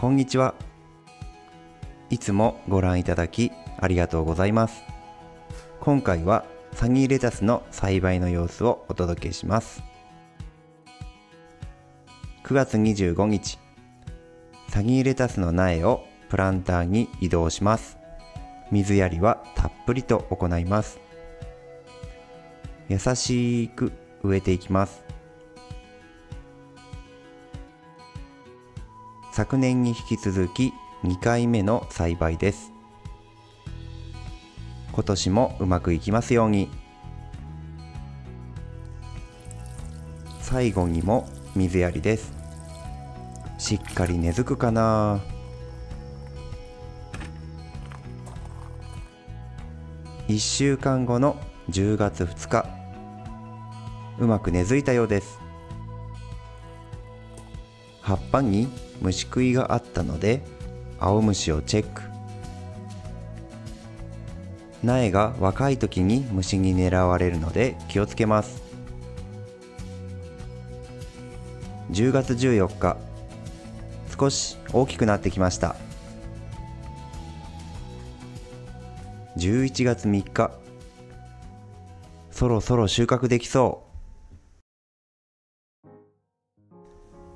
こんにちは。いつもご覧いただきありがとうございます。今回はサニーレタスの栽培の様子をお届けします。9月25日、サニーレタスの苗をプランターに移動します。水やりはたっぷりと行います。優しく植えていきます。昨年に引き続き2回目の栽培です。今年もうまくいきますように。最後にも水やりです。しっかり根付くかな。1週間後の10月2日。うまく根付いたようです。葉っぱに虫食いがあったので青虫をチェック。苗が若い時に虫に狙われるので気をつけます。10月14日。少し大きくなってきました。11月3日。そろそろ収穫できそう。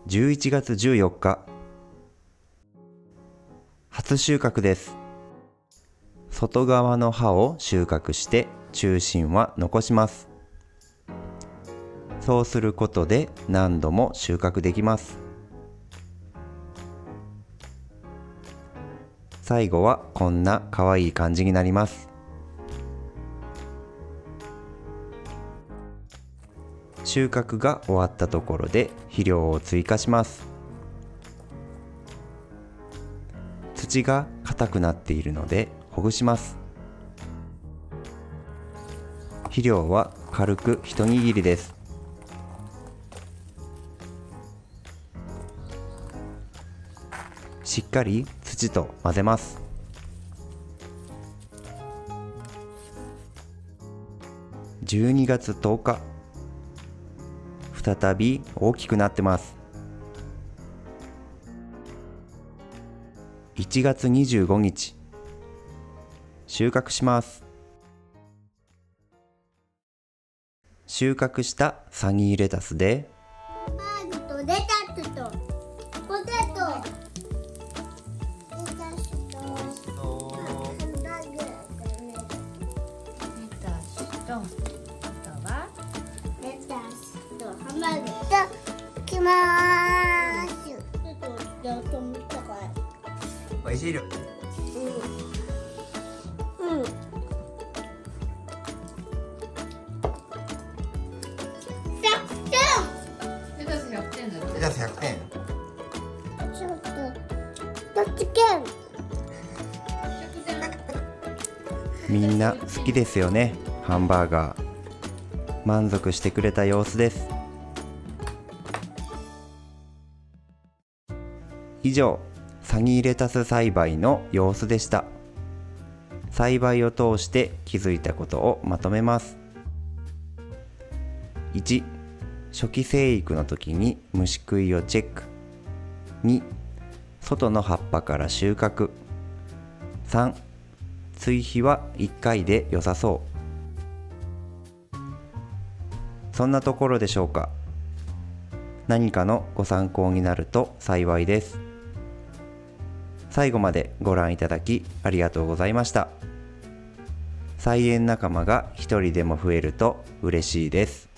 11月14日。初収穫です。外側の葉を収穫して中心は残します。そうすることで何度も収穫できます。最後はこんな可愛い感じになります。収穫が終わったところで肥料を追加します。土が硬くなっているのでほぐします。肥料は軽く一握りです。しっかり土と混ぜます。12月10日再び大きくなってます。1月25日。収穫します。収穫したサニーレタスでおいしいようん。うん。レタス100点。だよレタス100点。ちょっとどっちけんみんな好きですよね。ハンバーガー。満足してくれた様子です。以上サニーレタス栽培の様子でした。栽培を通して気づいたことをまとめます。1初期生育の時に虫食いをチェック。2外の葉っぱから収穫。3追肥は1回で良さそう。そんなところでしょうか。何かのご参考になると幸いです。最後までご覧いただきありがとうございました。菜園仲間が一人でも増えると嬉しいです。